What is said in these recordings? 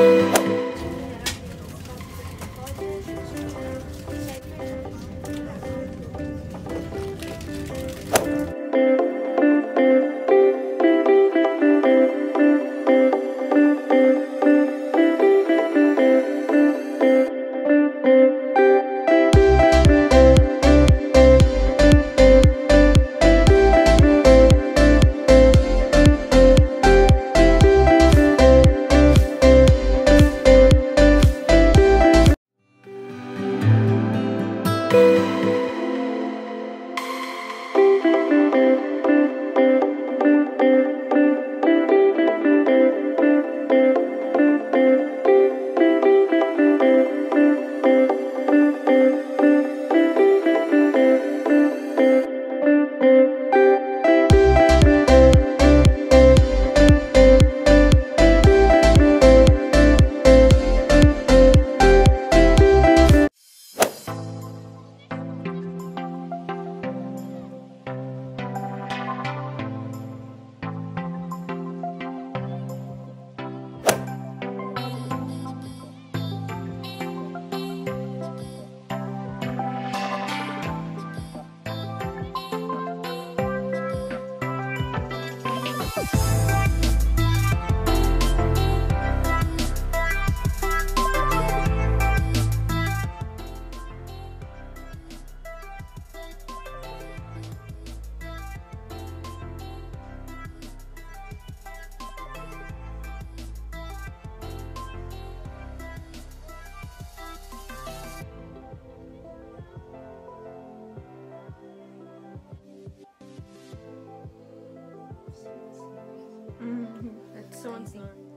Mm, that's so unseen.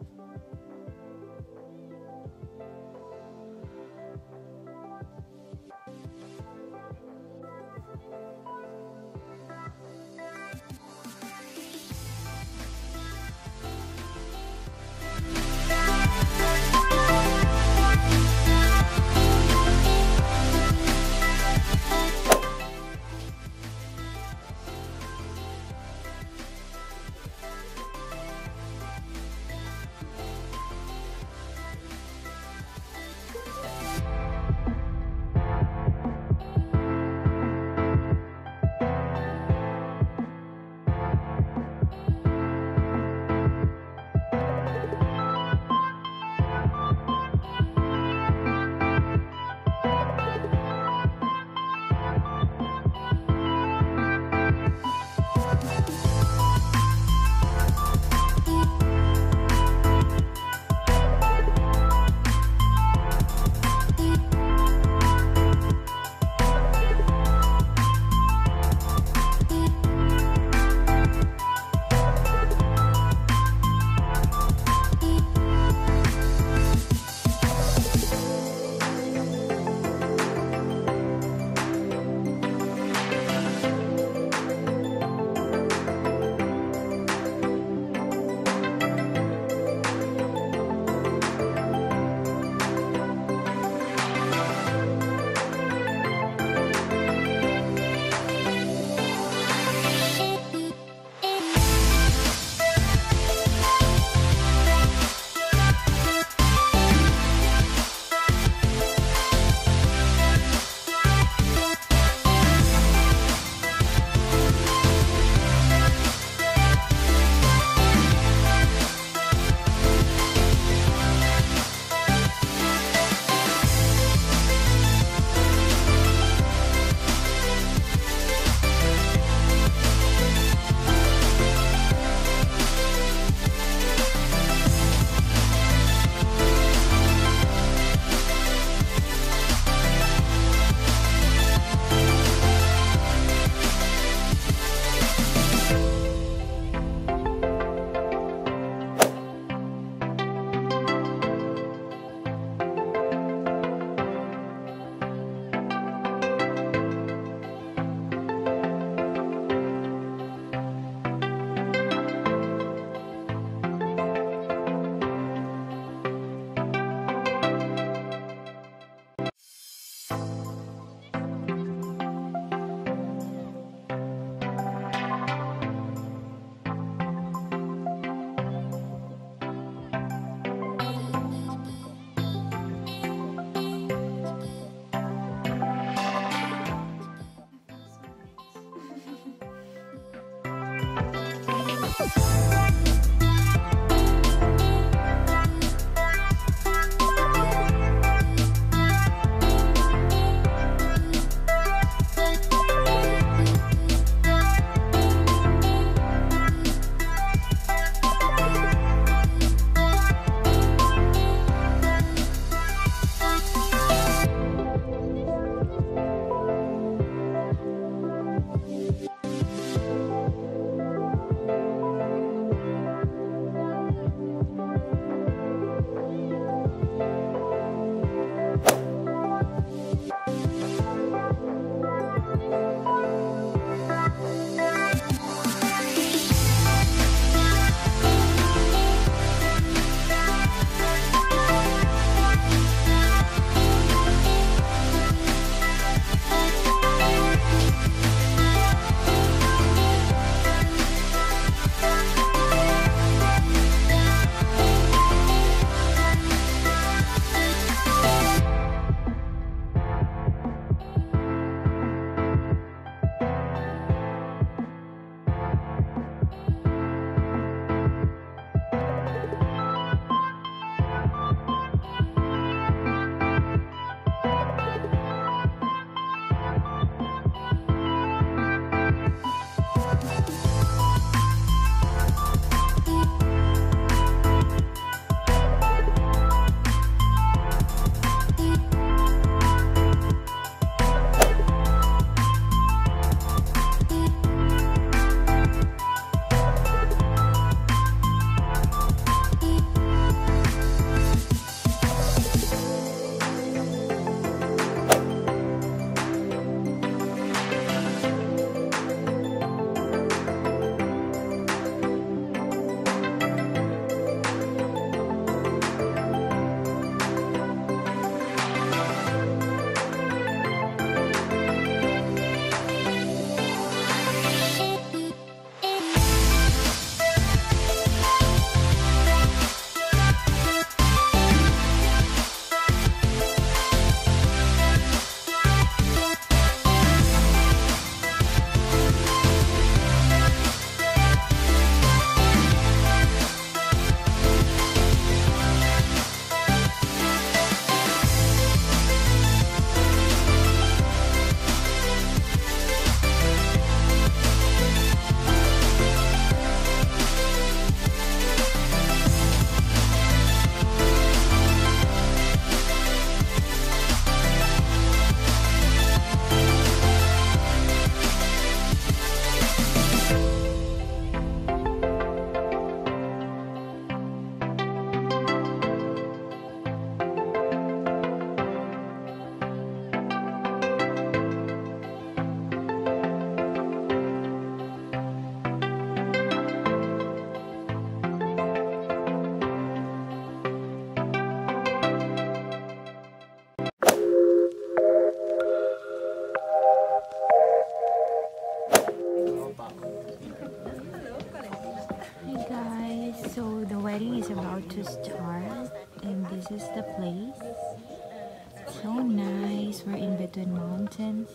We're in between mountains.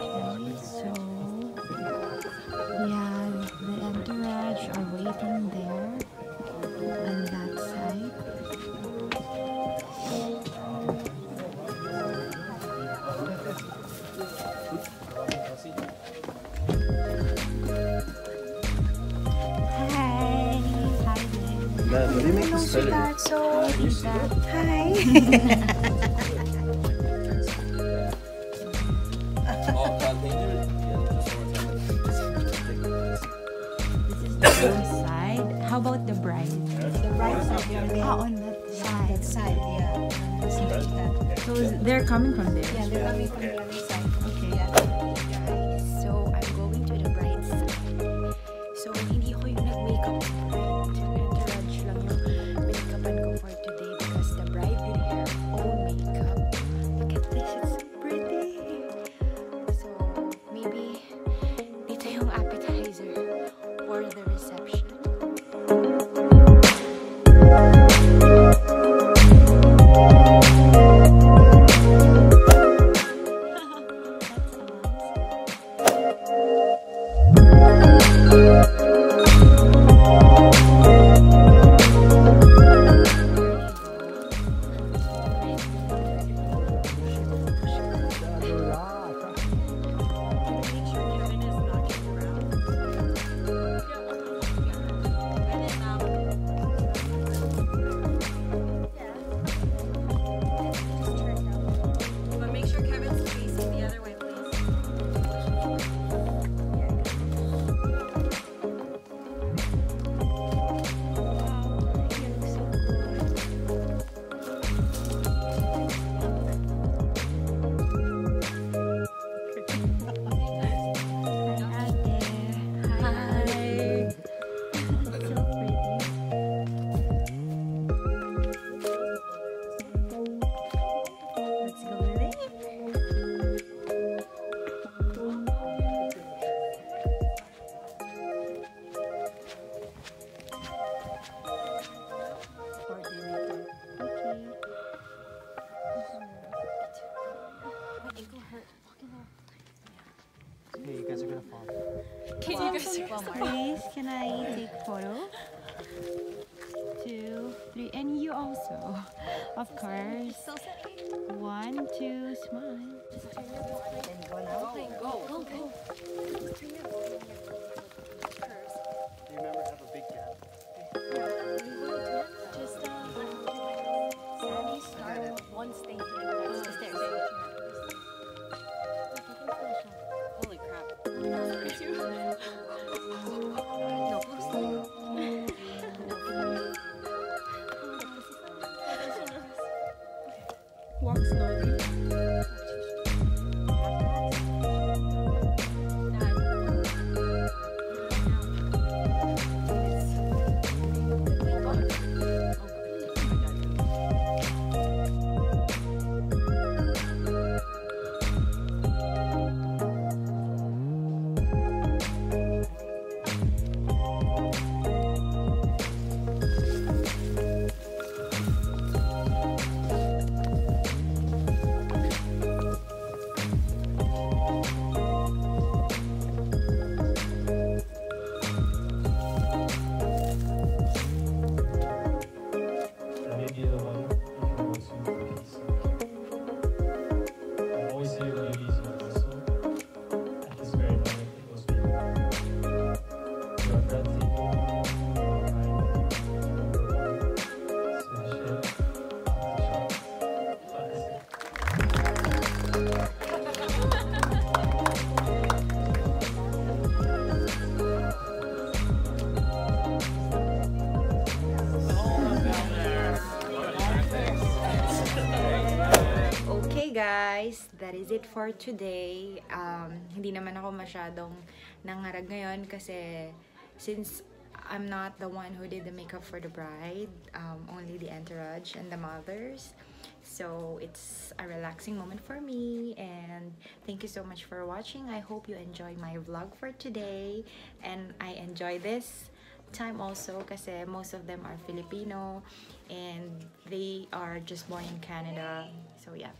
Okay, so yeah, the entourage are waiting there Dad, what do you make this better? sweetheart. Hi. God, they did it. Yeah, just one more time. This is the groom side. How about the bride? The right side, yeah. Ah, on that side. That side, yeah. Just like that. So they're coming from there. Yeah, they're coming from the other side. Okay. Yeah. So I'm going to the bride's side. So hindi ako yung nag-makeup guys are gonna fall. Can you guys Please, can I take photo? Two, three, and you also, of course. One, two, smile. Then go now. go, go, go. Guys, that is it for today. Um, hindi naman ako masyadong nangarag ngayon kasi since I'm not the one who did the makeup for the bride, um, only the entourage and the mothers. So it's a relaxing moment for me and thank you so much for watching. I hope you enjoy my vlog for today and I enjoy this time also kasi most of them are Filipino and they are just born in Canada. So yeah.